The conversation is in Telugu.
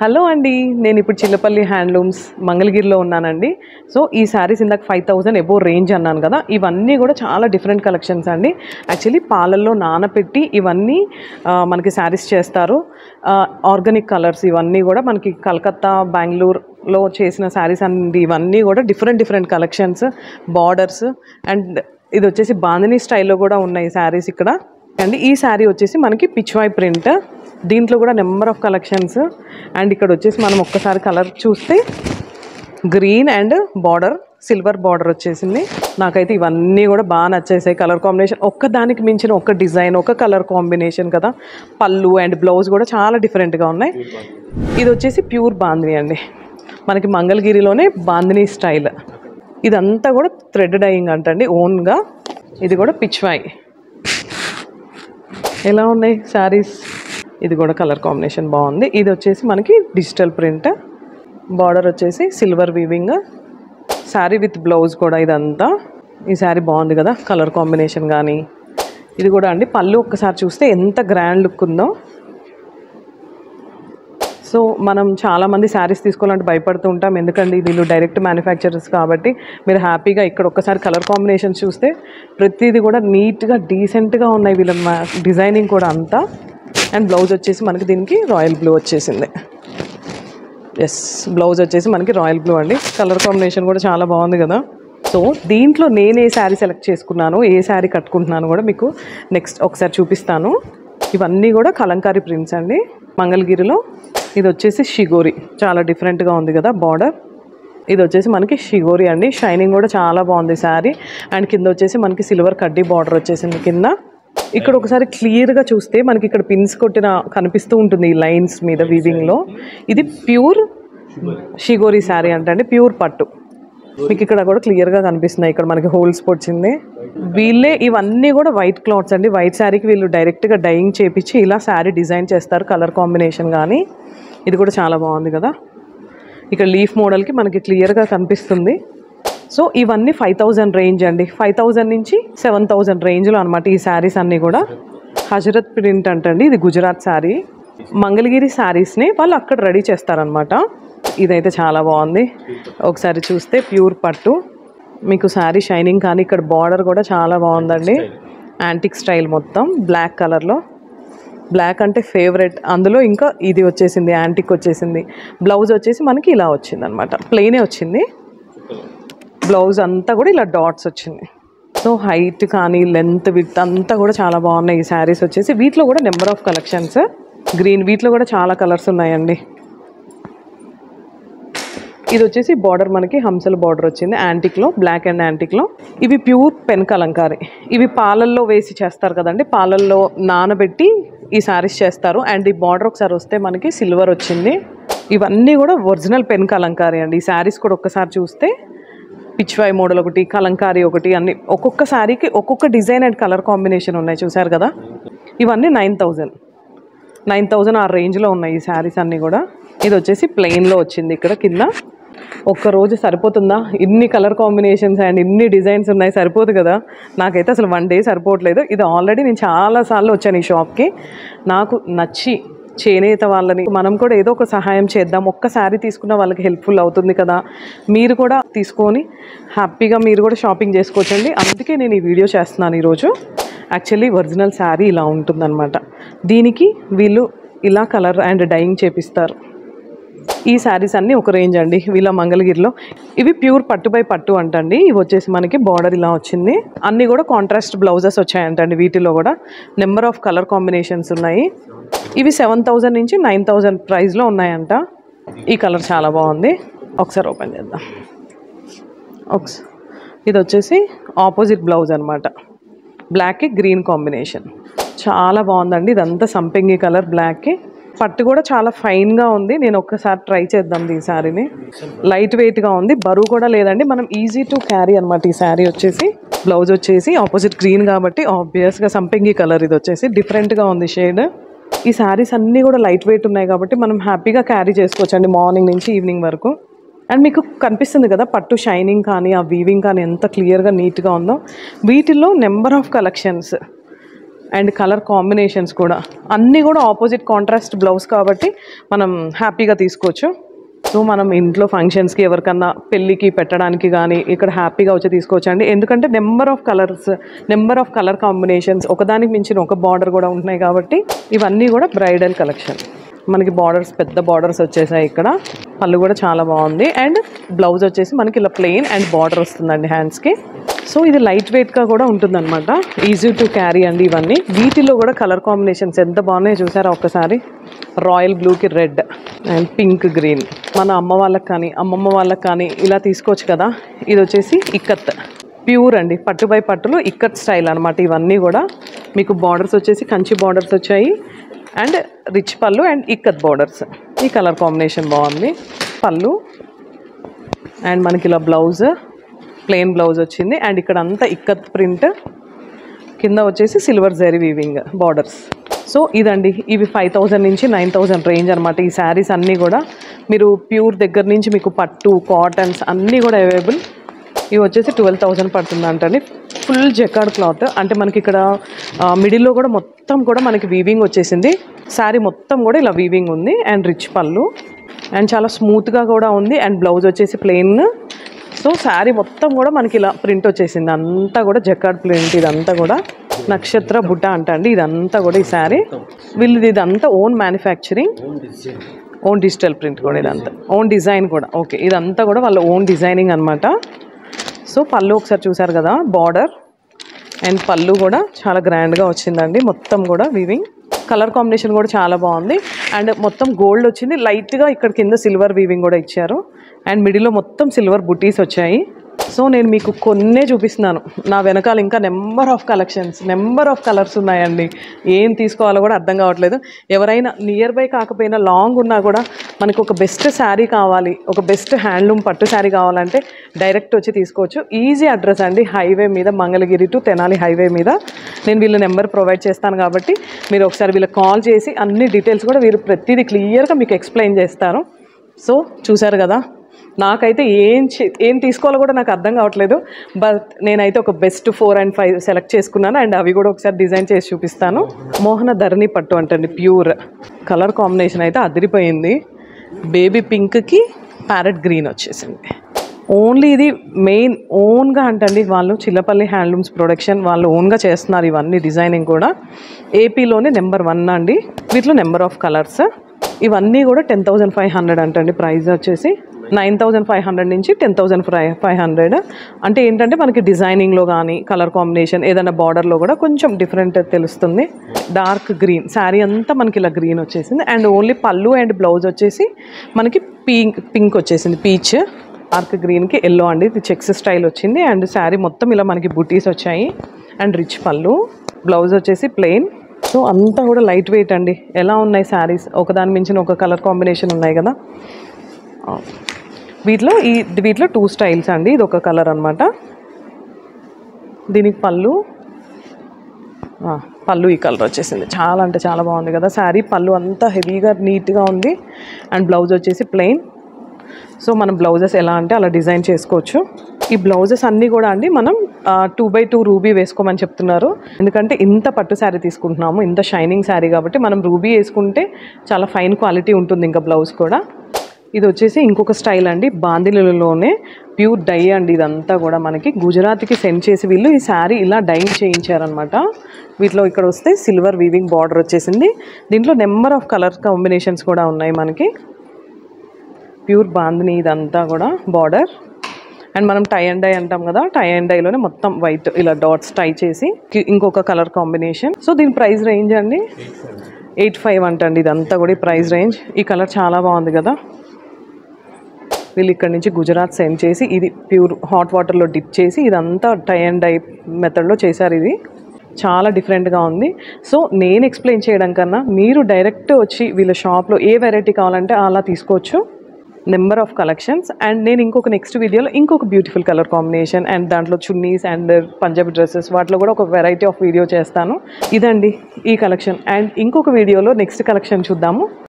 హలో అండి నేను ఇప్పుడు చిల్లపల్లి హ్యాండ్లూమ్స్ మంగళగిరిలో ఉన్నానండి. సో ఈ శారీస్ ఇందాక ఫైవ్ థౌజండ్ ఎబో రేంజ్ అన్నాను కదా ఇవన్నీ కూడా చాలా డిఫరెంట్ కలెక్షన్స్ అండి. యాక్చువల్లీ పాలల్లో నానపెట్టి ఇవన్నీ మనకి శారీస్ చేస్తారు. ఆర్గానిక్ కలర్స్ ఇవన్నీ కూడా మనకి కలకత్తా బెంగళూరులో చేసిన శారీస్ అండి. ఇవన్నీ కూడా different different collections borders and ఇది వచ్చేసి బాందినీ స్టైల్లో కూడా ఉన్నాయి శారీస్ ఇక్కడ. అండ్ ఈ శారీ వచ్చేసి మనకి పిచ్వాయ్ ప్రింట్. దీంట్లో కూడా నెంబర్ ఆఫ్ కలెక్షన్స్. అండ్ ఇక్కడ వచ్చేసి మనం ఒక్కసారి కలర్ చూస్తే green and border silver border వచ్చేసింది. నాకైతే ఇవన్నీ కూడా బాగా నచ్చేసాయి కలర్ కాంబినేషన్. ఒక్క దానికి మించిన ఒక డిజైన్ ఒక కలర్ కాంబినేషన్ కదా. పళ్ళు అండ్ బ్లౌజ్ కూడా చాలా డిఫరెంట్గా ఉన్నాయి. ఇది వచ్చేసి ప్యూర్ బాందిని అండి. మనకి మంగళగిరిలోనే బాందిని స్టైల్. ఇదంతా కూడా థ్రెడ్ డైయింగ్ అంటండి ఓన్గా. ఇది కూడా పిచ్వాయి. ఎలా ఉన్నాయి శారీస్? ఇది కూడా కలర్ కాంబినేషన్ బాగుంది. ఇది వచ్చేసి మనకి డిజిటల్ ప్రింట్. బార్డర్ వచ్చేసి silver weaving. Sari with blouse కూడా ఇదంతా. ఈ శారీ బాగుంది కదా కలర్ కాంబినేషన్ కానీ ఇది కూడా అండి పళ్ళు ఒక్కసారి చూస్తే ఎంత గ్రాండ్ లుక్ ఉందో. సో మనం చాలామంది శారీస్ తీసుకోవాలంటే భయపడుతూ ఉంటాం. ఎందుకంటే వీళ్ళు డైరెక్ట్ మ్యానుఫ్యాక్చరర్స్ కాబట్టి మీరు హ్యాపీగా ఇక్కడ ఒక్కసారి కలర్ కాంబినేషన్ చూస్తే ప్రతిదీ కూడా నీట్గా డీసెంట్గా ఉన్నాయి. వీళ్ళ డిజైనింగ్ కూడా అంతా. అండ్ బ్లౌజ్ వచ్చేసి మనకి దీనికి రాయల్ బ్లూ వచ్చేసింది. ఎస్ బ్లౌజ్ వచ్చేసి మనకి రాయల్ బ్లూ అండి. కలర్ కాంబినేషన్ కూడా చాలా బాగుంది కదా. సో దీంట్లో నేను ఏ శారీ సెలెక్ట్ చేసుకున్నాను ఏ శారీ కట్టుకుంటున్నాను కూడా మీకు నెక్స్ట్ ఒకసారి చూపిస్తాను. ఇవన్నీ కూడా కలంకారీ ప్రింట్స్ అండి. మంగళగిరిలో ఇది వచ్చేసి షిగోరి చాలా డిఫరెంట్గా ఉంది కదా బార్డర్ ఇది వచ్చేసి మనకి షిగోరి అండి. షైనింగ్ కూడా చాలా బాగుంది శారీ అండ్ కింద వచ్చేసి మనకి సిల్వర్ కడ్డీ బార్డర్ వచ్చేసింది కింద. ఇక్కడ ఒకసారి క్లియర్గా చూస్తే మనకి ఇక్కడ పిన్స్ కొట్టిన కనిపిస్తూ ఉంటుంది ఈ లైన్స్ మీద వీవింగ్లో. ఇది ప్యూర్ షిగోరి శారీ అంటే ప్యూర్ పట్టు. మీకు ఇక్కడ కూడా క్లియర్గా కనిపిస్తున్నాయి. ఇక్కడ మనకి హోల్స్ పొడిచింది. వీళ్ళే ఇవన్నీ కూడా వైట్ క్లాత్స్ అండి. వైట్ శారీకి వీళ్ళు డైరెక్ట్గా డైయింగ్ చేపించి ఇలా శారీ డిజైన్ చేస్తారు కలర్ కాంబినేషన్ కానీ ఇది కూడా చాలా బాగుంది కదా. ఇక్కడ లీఫ్ మోడల్కి మనకి క్లియర్గా కనిపిస్తుంది. సో ఇవన్నీ ఫైవ్ థౌజండ్ రేంజ్ అండి. ఫైవ్ థౌజండ్ నుంచి సెవెన్ థౌజండ్ రేంజ్లో అనమాట ఈ శారీస్ అన్నీ కూడా. హజరత్ ప్రింట్ అంటండి. ఇది గుజరాత్ శారీ మంగళగిరి శారీస్ని వాళ్ళు అక్కడ రెడీ చేస్తారనమాట ఇదైతే చాలా బాగుంది. ఒకసారి చూస్తే ప్యూర్ పట్టు. మీకు శారీ షైనింగ్ కానీ ఇక్కడ బార్డర్ కూడా చాలా బాగుందండి. యాంటిక్ స్టైల్ మొత్తం. బ్లాక్ కలర్లో బ్లాక్ అంటే ఫేవరెట్ అందులో ఇంకా ఇది వచ్చేసింది యాంటిక్ వచ్చేసింది. బ్లౌజ్ వచ్చేసి మనకి ఇలా వచ్చింది అనమాట ప్లెయినే వచ్చింది. బ్లౌజ్ అంతా కూడా ఇలా డాట్స్ వచ్చింది. సో హైట్ కానీ లెంత్ విత్ అంతా కూడా చాలా బాగున్నాయి ఈ శారీస్ వచ్చేసి. వీటిలో కూడా నెంబర్ ఆఫ్ కలెక్షన్స్. గ్రీన్ వీటిలో కూడా చాలా కలర్స్ ఉన్నాయండి. ఇది వచ్చేసి బార్డర్ మనకి హంసల బార్డర్ వచ్చింది. యాంటిక్లో బ్లాక్ అండ్ యాంటిక్లో ఇవి ప్యూర్ పెన్ కలంకారీ. ఇవి పాలల్లో వేసి చేస్తారు కదండి. పాలల్లో నానబెట్టి ఈ శారీస్ చేస్తారు. అండ్ ఈ బార్డర్ ఒకసారి వస్తే మనకి సిల్వర్ వచ్చింది. ఇవన్నీ కూడా ఒరిజినల్ పెన్ కలంకారీ అండి. ఈ శారీస్ కూడా ఒక్కసారి చూస్తే పిచ్వాయి మోడల్ ఒకటి కలంకారీ ఒకటి అన్ని ఒక్కొక్క శారీకి ఒక్కొక్క డిజైన్ అండ్ కలర్ కాంబినేషన్ ఉన్నాయి చూసారు కదా? ఇవన్నీ నైన్ థౌజండ్. నైన్ థౌజండ్ ఆ రేంజ్లో ఉన్నాయి ఈ శారీస్ అన్నీ కూడా. ఇది వచ్చేసి ప్లెయిన్లో వచ్చింది ఇక్కడ కింద. ఒక్క రోజు సరిపోతుందా? ఇన్ని కలర్ కాంబినేషన్స్ అండ్ ఇన్ని డిజైన్స్ ఉన్నాయి సరిపోదు కదా? నాకైతే అసలు వన్ డే సరిపోవట్లేదు. ఇది ఆల్రెడీ నేను చాలాసార్లు వచ్చాను ఈ షాప్కి నాకు నచ్చి చేనేత వాళ్ళని మనం కూడా ఏదో ఒక సహాయం చేద్దాం. ఒక్క శారీ తీసుకున్న వాళ్ళకి హెల్ప్ఫుల్ అవుతుంది కదా. మీరు కూడా తీసుకొని హ్యాపీగా మీరు కూడా షాపింగ్ చేసుకోవచ్చండి. అందుకే నేను ఈ వీడియో చేస్తున్నాను ఈరోజు. యాక్చువల్లీ ఒరిజినల్ శారీ ఇలా ఉంటుందన్నమాట. దీనికి వీళ్ళు ఇలా కలర్ అండ్ డైయింగ్ చేపిస్తారు. ఈ శారీస్ అన్నీ ఒక రేంజ్ అండి వీళ్ళ మంగళగిరిలో. ఇవి ప్యూర్ పట్టు బై పట్టు అంటండి ఇవి వచ్చేసి మనకి బార్డర్ ఇలా వచ్చింది. అన్నీ కూడా కాంట్రాస్ట్ బ్లౌజెస్ వచ్చాయంటండి వీటిలో కూడా. నెంబర్ ఆఫ్ కలర్ కాంబినేషన్స్ ఉన్నాయి. ఇవి సెవెన్ థౌజండ్ నుంచి నైన్ థౌజండ్ ప్రైస్లో ఉన్నాయంట. ఈ కలర్ చాలా బాగుంది. ఒకసారి ఓపెన్ చేద్దాం. ఒకసారి ఇది వచ్చేసి ఆపోజిట్ బ్లౌజ్ అనమాట బ్లాక్కి గ్రీన్ కాంబినేషన్ చాలా బాగుందండి ఇదంతా సంపెంగి కలర్ బ్లాక్కి పట్టు కూడా చాలా ఫైన్గా ఉంది. నేను ఒక్కసారి ట్రై చేద్దాం ఈ శారీని లైట్ వెయిట్గా ఉంది. బరువు కూడా లేదండి. మనం ఈజీ టు క్యారీ అనమాట ఈ శారీ వచ్చేసి. బ్లౌజ్ వచ్చేసి ఆపోజిట్ గ్రీన్ కాబట్టి ఆబ్వియస్గా సంపెంగి కలర్ ఇది వచ్చేసి. డిఫరెంట్గా ఉంది షేడ్ ఈ శారీస్ అన్నీ కూడా లైట్ వెయిట్ ఉన్నాయి కాబట్టి మనం హ్యాపీగా క్యారీ చేసుకోవచ్చు అండి మార్నింగ్ నుంచి ఈవినింగ్ వరకు. అండ్ మీకు కనిపిస్తుంది కదా పట్టు షైనింగ్ కానీ ఆ వీవింగ్ కానీ ఎంత క్లియర్గా నీట్గా ఉందో. వీటిల్లో number of collections and colour combinations కూడా. అన్నీ కూడా ఆపోజిట్ కాంట్రాస్ట్ బ్లౌజ్ కాబట్టి మనం హ్యాపీగా తీసుకోవచ్చు. సో మనం ఇంట్లో ఫంక్షన్స్కి ఎవరికన్నా పెళ్ళికి పెట్టడానికి కానీ ఇక్కడ హ్యాపీగా వచ్చి తీసుకోవచ్చు అండి ఎందుకంటే number of colours number of colour combinations ఒకదానికి మించిన ఒక బార్డర్ కూడా ఉంటున్నాయి కాబట్టి ఇవన్నీ కూడా బ్రైడల్ కలెక్షన్. మనకి బార్డర్స్ పెద్ద బార్డర్స్ వచ్చేసాయి ఇక్కడ. పళ్ళు కూడా చాలా బాగుంది. అండ్ బ్లౌజ్ వచ్చేసి మనకి ఇలా ప్లెయిన్ అండ్ బార్డర్ వస్తుందండి హ్యాండ్స్కి. సో ఇది లైట్ వెయిట్గా కూడా ఉంటుందన్నమాట. ఈజీ టు క్యారీ అండి ఇవన్నీ. వీటిలో కూడా కలర్ కాంబినేషన్స్ ఎంత బాగున్నాయో చూసారా ఒక్కసారి? రాయల్ బ్లూకి రెడ్ అండ్ పింక్ గ్రీన్ మన అమ్మ వాళ్ళకి కానీ అమ్మమ్మ వాళ్ళకి కానీ ఇలా తీసుకోవచ్చు కదా. ఇది వచ్చేసి ఇక్కత్. ప్యూర్ అండి. పట్టు బై పట్టులు ఇక్కత్ స్టైల్ అనమాట ఇవన్నీ కూడా. మీకు బార్డర్స్ వచ్చేసి కంచి బార్డర్స్ వచ్చాయి. అండ్ రిచ్ పళ్ళు అండ్ ఇక్కత్ బార్డర్స్ ఈ కలర్ కాంబినేషన్ బాగుంది. పళ్ళు. అండ్ మనకి ఇలా బ్లౌజ్ ప్లెయిన్ బ్లౌజ్ వచ్చింది. అండ్ ఇక్కడ అంతా ఇక్కత్ ప్రింట్ కింద వచ్చేసి silver zari weaving borders so ఇదండి. ఇవి ఫైవ్ థౌజండ్ నుంచి నైన్ థౌజండ్ రేంజ్ అనమాట ఈ శారీస్ అన్నీ కూడా మీరు ప్యూర్ దగ్గర నుంచి మీకు పట్టు కాటన్స్ అన్నీ కూడా అవైలబుల్ ఇవి వచ్చేసి ట్వెల్వ్ థౌజండ్ పడుతుందంటండి. ఫుల్ జెకాడ్ క్లాత్ అంటే మనకి ఇక్కడ మిడిల్లో కూడా మొత్తం కూడా మనకి వీవింగ్ వచ్చేసింది. శారీ మొత్తం కూడా ఇలా వీవింగ్ ఉంది. అండ్ రిచ్ పళ్ళు. అండ్ చాలా స్మూత్గా కూడా ఉంది. అండ్ బ్లౌజ్ వచ్చేసి ప్లెయిన్ సో శారీ మొత్తం కూడా మనకి ఇలా ప్రింట్ వచ్చేసింది. అంతా కూడా జకార్డ్ ప్రింట్ ఇదంతా కూడా నక్షత్ర బుట్ట అంట అండి. ఇదంతా కూడా ఈ శారీ. వీళ్ళది ఇదంతా own manufacturing. Own digital print కూడా ఇదంతా. ఓన్ డిజైన్ కూడా. ఓకే ఇదంతా కూడా వాళ్ళ ఓన్ డిజైనింగ్ అనమాట సో పళ్ళు ఒకసారి చూసారు కదా బార్డర్. అండ్ పళ్ళు కూడా చాలా గ్రాండ్గా వచ్చిందండి. మొత్తం కూడా వీవింగ్ కలర్ కాంబినేషన్ కూడా చాలా బాగుంది. అండ్ మొత్తం గోల్డ్ వచ్చింది. లైట్గా ఇక్కడ కింద సిల్వర్ వీవింగ్ కూడా ఇచ్చారు. అండ్ మిడిల్లో మొత్తం సిల్వర్ బుటీస్ వచ్చాయి. సో నేను మీకు కొన్నే చూపిస్తున్నాను. నా వెనకాల ఇంకా number of collections number of colours ఉన్నాయండి. ఏం తీసుకోవాలో కూడా అర్థం కావట్లేదు. ఎవరైనా నియర్ బై కాకపోయినా లాంగ్ ఉన్నా కూడా మనకు ఒక బెస్ట్ శారీ కావాలి ఒక బెస్ట్ హ్యాండ్లూమ్ పట్టు శారీ కావాలంటే డైరెక్ట్ వచ్చి తీసుకోవచ్చు. ఈజీ అడ్రస్ అండి హైవే మీద మంగళగిరి టు తెనాలి హైవే మీద. నేను వీళ్ళ నెంబర్ ప్రొవైడ్ చేస్తాను కాబట్టి మీరు ఒకసారి వీళ్ళకి కాల్ చేసి అన్ని డీటెయిల్స్ కూడా వీరు ప్రతిదీ క్లియర్గా మీకు ఎక్స్ప్లెయిన్ చేస్తారు సో చూశారు కదా నాకైతే ఏం చే- ఏం తీసుకోవాలో కూడా నాకు అర్థం కావట్లేదు. బట్ నేనైతే ఒక best four and five select చేసుకున్నాను అండ్ అవి కూడా ఒకసారి డిజైన్ చేసి చూపిస్తాను. మోహన ధరణి పట్టు అంటండి ప్యూర్. కలర్ కాంబినేషన్ అయితే అదిరిపోయింది. బేబీ పింక్కి ప్యారెట్ గ్రీన్ వచ్చేసింది. ఓన్లీ ఇది మెయిన్ ఓన్గా అంటండి వాళ్ళు చిల్లపల్లి హ్యాండ్లూమ్స్ ప్రొడక్షన్ వాళ్ళు ఓన్గా చేస్తున్నారు ఇవన్నీ డిజైనింగ్ కూడా. ఏపీలోనే నెంబర్ వన్ అండి. వీటిలో నెంబర్ ఆఫ్ కలర్స్. ఇవన్నీ కూడా టెన్ థౌజండ్ ఫైవ్ హండ్రెడ్ అంటండి ప్రైస్ వచ్చేసి. నైన్ థౌజండ్ ఫైవ్ హండ్రెడ్ నుంచి ten thousand five five hundred అంటే ఏంటంటే మనకి డిజైనింగ్లో కానీ కలర్ కాంబినేషన్ ఏదైనా బార్డర్లో కూడా కొంచెం డిఫరెంట్ తెలుస్తుంది. డార్క్ గ్రీన్ శారీ అంతా మనకి ఇలా గ్రీన్ వచ్చేసింది. అండ్ ఓన్లీ పళ్ళు అండ్ బ్లౌజ్ వచ్చేసి మనకి పింక్ పింక్ వచ్చేసింది. పీచ్ డార్క్ గ్రీన్కి ఎల్లో అండి. ఇది చెక్స్ స్టైల్ వచ్చింది. అండ్ శారీ మొత్తం ఇలా మనకి బుటీస్ వచ్చాయి. అండ్ రిచ్ పళ్ళు బ్లౌజ్ వచ్చేసి ప్లెయిన్ సో అంతా కూడా లైట్ వెయిట్ అండి. ఎలా ఉన్నాయి శారీస్ ఒకదాని మించిన ఒక కలర్ కాంబినేషన్ ఉన్నాయి కదా. వీటిలో ఈ వీటిలో టూ స్టైల్స్ అండి. ఇది ఒక కలర్ అనమాట దీనికి పళ్ళు. పళ్ళు ఈ కలర్ వచ్చేసింది. చాలా అంటే చాలా బాగుంది కదా. శారీ పళ్ళు అంతా హెవీగా నీట్గా ఉంది. అండ్ బ్లౌజ్ వచ్చేసి ప్లెయిన్ సో మనం బ్లౌజెస్ ఎలా అంటే అలా డిజైన్ చేసుకోవచ్చు. ఈ బ్లౌజెస్ అన్నీ కూడా అండి మనం టూ బై టూ రూబీ వేసుకోమని చెప్తున్నారు. ఎందుకంటే ఇంత పట్టు శారీ తీసుకుంటున్నాము. ఇంత షైనింగ్ శారీ కాబట్టి మనం రూబీ వేసుకుంటే చాలా ఫైన్ క్వాలిటీ ఉంటుంది ఇంకా బ్లౌజ్ కూడా. ఇది వచ్చేసి ఇంకొక స్టైల్ అండి. బాందిలలోనే ప్యూర్ డై అండి ఇదంతా కూడా మనకి. గుజరాత్కి సెండ్ చేసి వీళ్ళు ఈ శారీ ఇలా డైన్ చేయించారనమాట వీటిలో ఇక్కడ వస్తే సిల్వర్ వీవింగ్ బార్డర్ వచ్చేసింది. దీంట్లో నెంబర్ ఆఫ్ కలర్ కాంబినేషన్స్ కూడా ఉన్నాయి మనకి. ప్యూర్ బాందిని ఇదంతా కూడా బార్డర్. అండ్ మనం టై అండ్ డై అంటాం కదా టై అండ్ డైలోనే మొత్తం వైట్ ఇలా డాట్స్ టై చేసి ఇంకొక కలర్ కాంబినేషన్. సో దీని ప్రైస్ రేంజ్ అండి? ఎయిట్ ఫైవ్ అంటండి ఇదంతా కూడా ఈ ప్రైస్ రేంజ్. ఈ కలర్ చాలా బాగుంది కదా. వీళ్ళు ఇక్కడ నుంచి గుజరాత్ సెండ్ చేసి ఇది ప్యూర్ హాట్ వాటర్లో డిప్ చేసి ఇదంతా టై అండ్ డై మెథడ్లో చేశారు ఇది. చాలా డిఫరెంట్గా ఉంది. సో నేను ఎక్స్ప్లెయిన్ చేయడం కన్నా మీరు డైరెక్ట్ వచ్చి వీళ్ళ షాప్లో ఏ వెరైటీ కావాలంటే అలా తీసుకోవచ్చు. నెంబర్ ఆఫ్ కలెక్షన్స్ అండ్ నేను ఇంకొక నెక్స్ట్ వీడియోలో ఇంకొక బ్యూటిఫుల్ కలర్ కాంబినేషన్ అండ్ దాంట్లో చున్నీస్ అండ్ పంజాబీ డ్రెస్సెస్ వాటిలో కూడా ఒక వెరైటీ ఆఫ్ వీడియో చేస్తాను. ఇదండి ఈ కలెక్షన్ అండ్ ఇంకొక వీడియోలో నెక్స్ట్ కలెక్షన్ చూద్దాము.